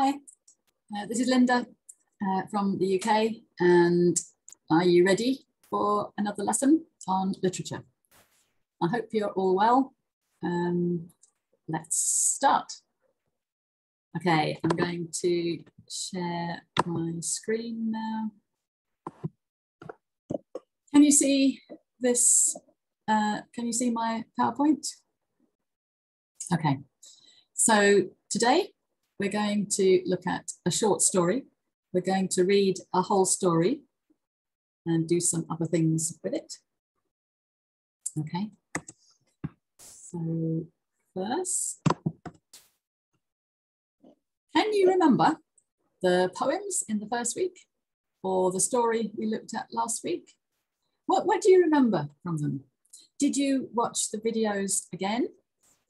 Hi, uh, this is Linda uh, from the UK, and are you ready for another lesson on literature? I hope you're all well. Um, let's start. Okay, I'm going to share my screen now. Can you see this? Uh, can you see my PowerPoint? Okay, so today we're going to look at a short story. We're going to read a whole story and do some other things with it. Okay. So first, can you remember the poems in the first week or the story we looked at last week? What, what do you remember from them? Did you watch the videos again?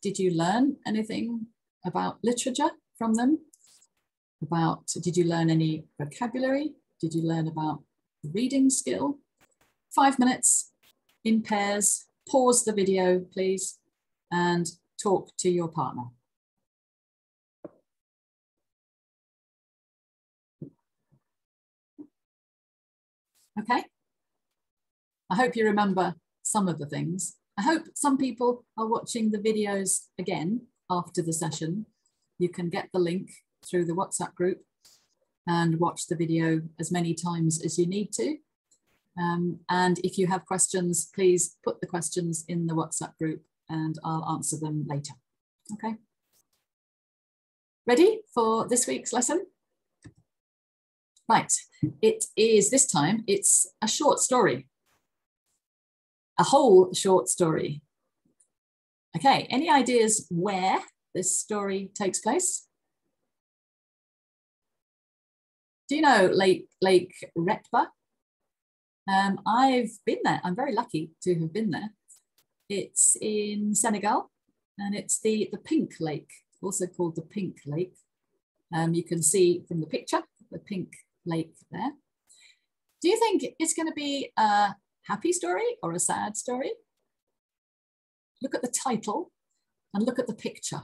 Did you learn anything about literature from them? About, did you learn any vocabulary? Did you learn about reading skill? Five minutes in pairs, pause the video, please, and talk to your partner. Okay. I hope you remember some of the things. I hope some people are watching the videos again after the session you can get the link through the WhatsApp group and watch the video as many times as you need to. Um, and if you have questions, please put the questions in the WhatsApp group and I'll answer them later. Okay. Ready for this week's lesson? Right, it is this time, it's a short story, a whole short story. Okay, any ideas where this story takes place? Do you know Lake, Lake Retba? Um, I've been there. I'm very lucky to have been there. It's in Senegal and it's the, the Pink Lake, also called the Pink Lake. Um, you can see from the picture, the Pink Lake there. Do you think it's going to be a happy story or a sad story? Look at the title and look at the picture.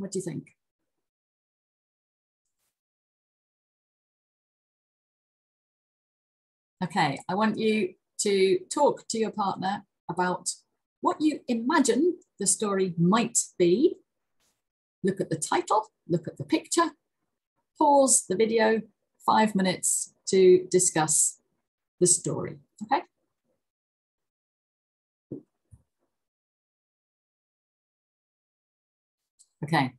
What do you think? Okay, I want you to talk to your partner about what you imagine the story might be. Look at the title, look at the picture, pause the video, five minutes to discuss the story, okay? Okay,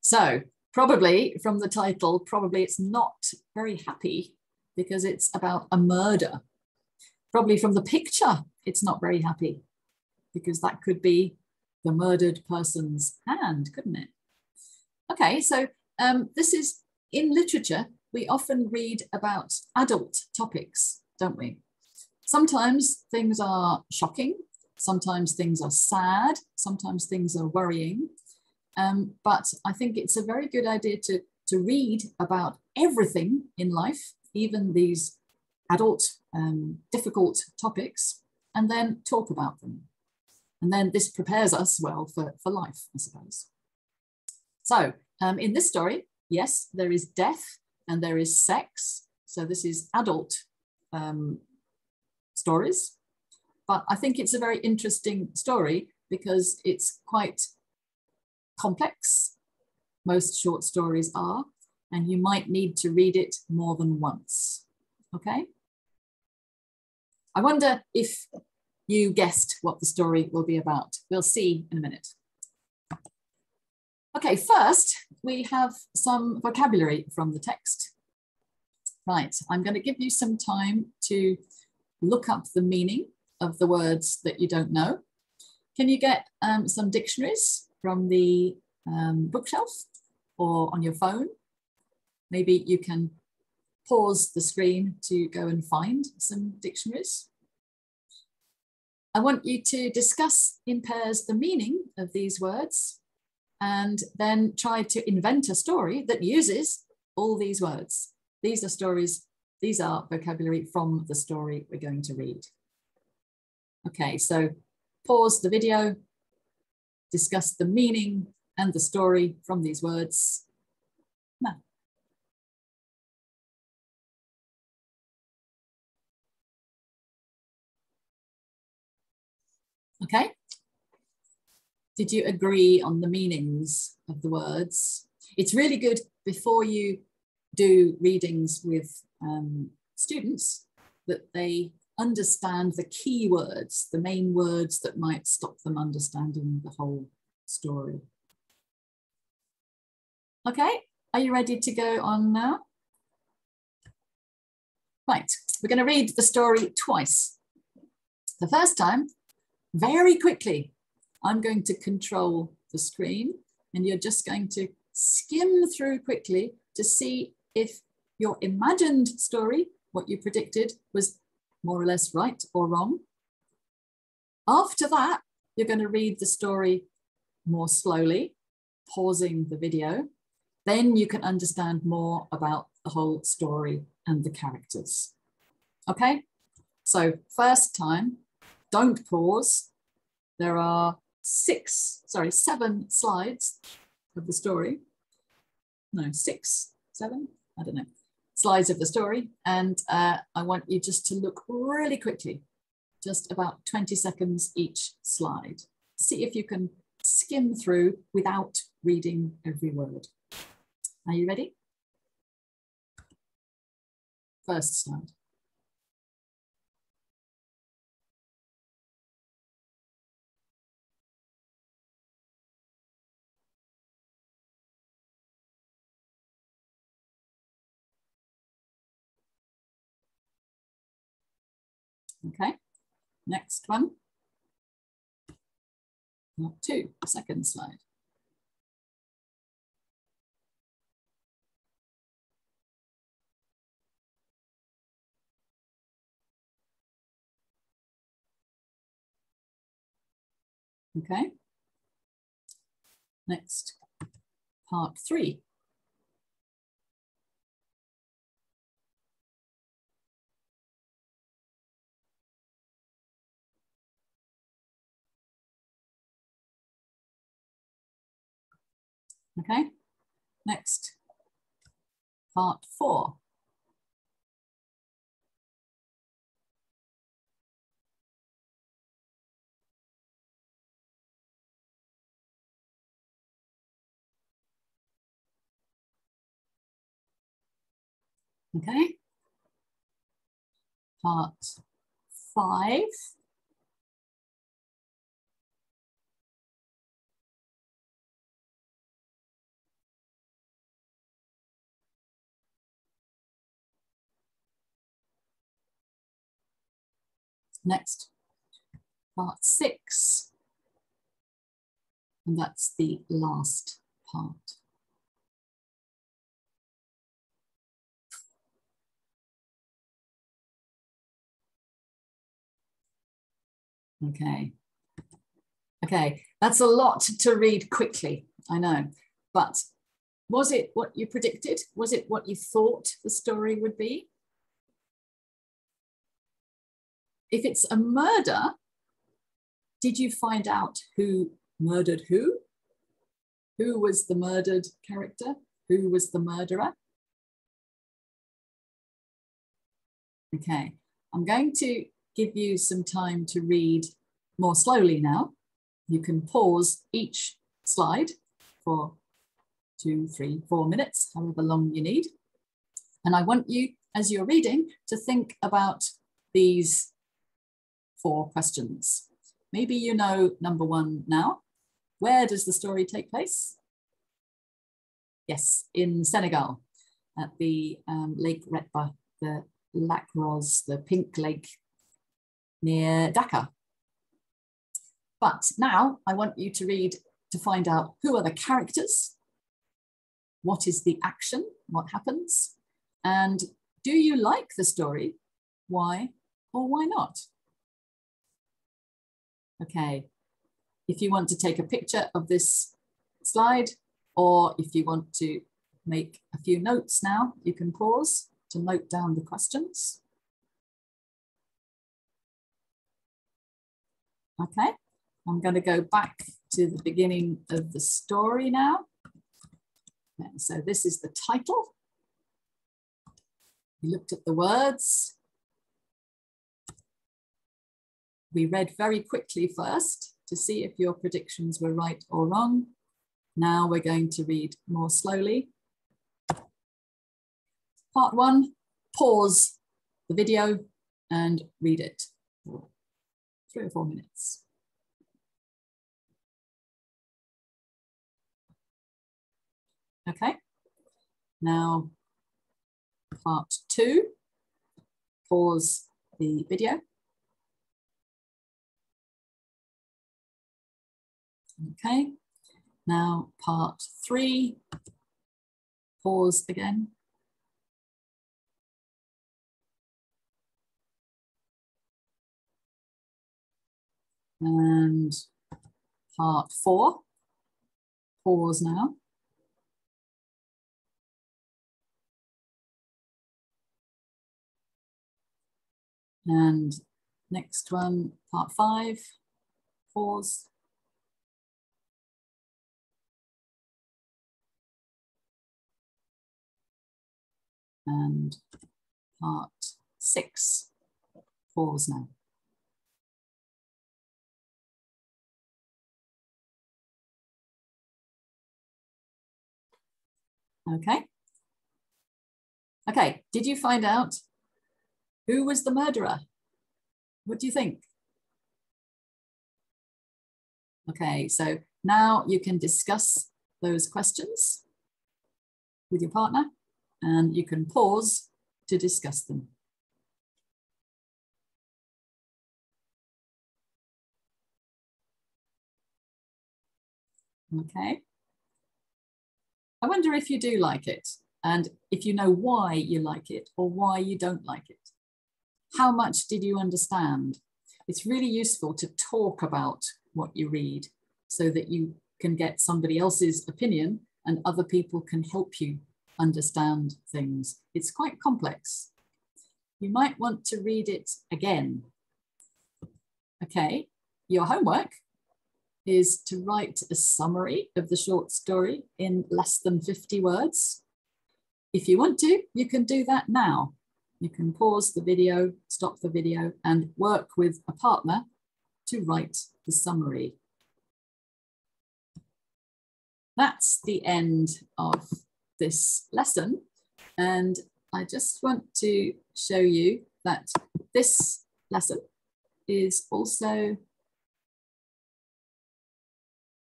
so probably from the title, probably it's not very happy because it's about a murder. Probably from the picture, it's not very happy because that could be the murdered person's hand, couldn't it? Okay, so um, this is in literature, we often read about adult topics, don't we? Sometimes things are shocking, sometimes things are sad, sometimes things are worrying, um, but I think it's a very good idea to, to read about everything in life, even these adult um, difficult topics, and then talk about them. And then this prepares us well for, for life, I suppose. So um, in this story, yes, there is death and there is sex. So this is adult um, stories. But I think it's a very interesting story because it's quite complex. Most short stories are, and you might need to read it more than once. Okay? I wonder if you guessed what the story will be about. We'll see in a minute. Okay, first we have some vocabulary from the text. Right, I'm going to give you some time to look up the meaning of the words that you don't know. Can you get um, some dictionaries from the um, bookshelf or on your phone. Maybe you can pause the screen to go and find some dictionaries. I want you to discuss in pairs the meaning of these words and then try to invent a story that uses all these words. These are stories, these are vocabulary from the story we're going to read. Okay, so pause the video, discuss the meaning and the story from these words. Okay. Did you agree on the meanings of the words? It's really good before you do readings with um, students that they understand the key words, the main words that might stop them understanding the whole story. Okay, are you ready to go on now? Right, we're going to read the story twice. The first time, very quickly, I'm going to control the screen and you're just going to skim through quickly to see if your imagined story, what you predicted, was more or less right or wrong. After that, you're going to read the story more slowly, pausing the video. Then you can understand more about the whole story and the characters. Okay, so first time, don't pause. There are six, sorry, seven slides of the story. No, six, seven, I don't know, slides of the story. And uh, I want you just to look really quickly, just about 20 seconds each slide. See if you can skim through without reading every word. Are you ready? First slide. Okay, next one. Not two, second slide. Okay. Next, part three. Okay, next, part four. Okay, part five. Next, part six. And that's the last part. Okay. Okay, that's a lot to read quickly, I know. But was it what you predicted? Was it what you thought the story would be? If it's a murder, did you find out who murdered who? Who was the murdered character? Who was the murderer? Okay, I'm going to give you some time to read more slowly now. You can pause each slide for two, three, four minutes, however long you need. And I want you, as you're reading, to think about these four questions. Maybe you know number one now. Where does the story take place? Yes, in Senegal, at the um, Lake Retba, the Lac Rose, the pink lake near Dakar. But now I want you to read to find out who are the characters, what is the action, what happens, and do you like the story? Why or why not? Okay, if you want to take a picture of this slide, or if you want to make a few notes now, you can pause to note down the questions. Okay, I'm going to go back to the beginning of the story now. So this is the title. We looked at the words. We read very quickly first to see if your predictions were right or wrong. Now we're going to read more slowly. Part one, pause the video and read it for three or four minutes. Okay, now part two, pause the video. Okay, now part three, pause again. And part four, pause now. And next one, part five, pause. And part six, pause now. Okay. Okay, did you find out who was the murderer? What do you think? Okay, so now you can discuss those questions with your partner and you can pause to discuss them. Okay. I wonder if you do like it and if you know why you like it or why you don't like it. How much did you understand? It's really useful to talk about what you read so that you can get somebody else's opinion and other people can help you understand things. It's quite complex. You might want to read it again. Okay, your homework is to write a summary of the short story in less than 50 words. If you want to, you can do that now. You can pause the video, stop the video, and work with a partner to write the summary. That's the end of this lesson. And I just want to show you that this lesson is also,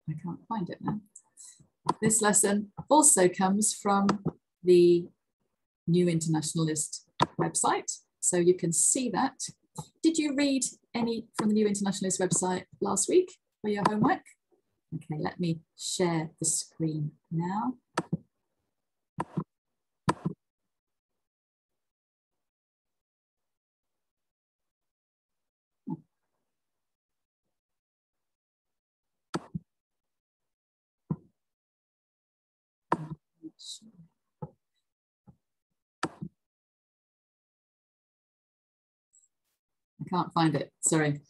I can't find it now. This lesson also comes from the New Internationalist website. So you can see that. Did you read any from the New Internationalist website last week for your homework? Okay, let me share the screen now. I can't find it, sorry.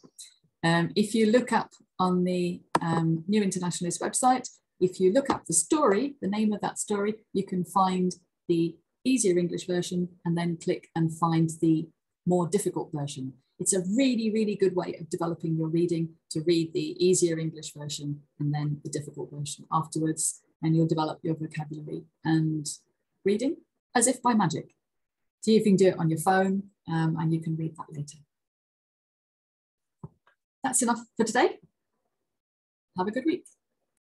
Um, if you look up on the um, New Internationalist website, if you look up the story, the name of that story, you can find the easier English version and then click and find the more difficult version. It's a really, really good way of developing your reading to read the easier English version and then the difficult version afterwards, and you'll develop your vocabulary and reading as if by magic. If you can do it on your phone um, and you can read that later that's enough for today. Have a good week.